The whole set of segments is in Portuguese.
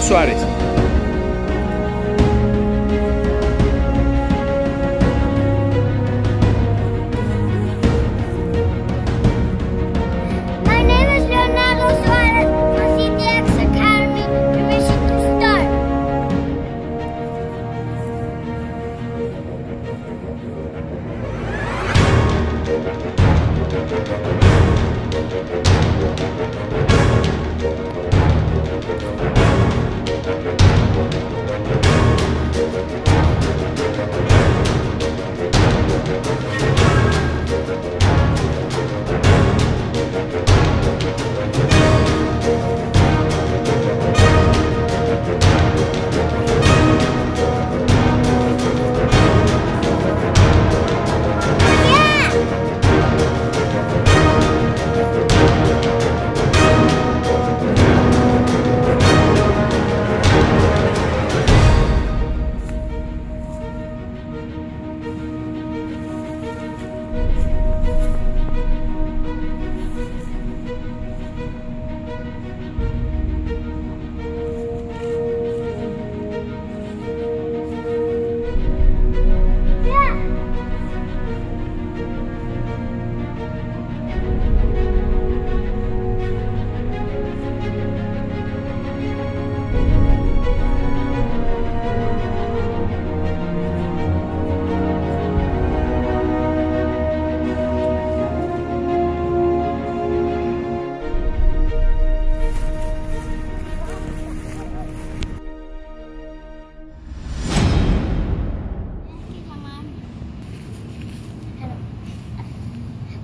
Soares.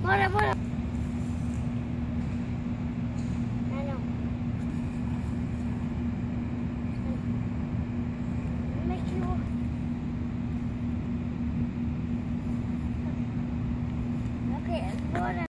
Bora, bora.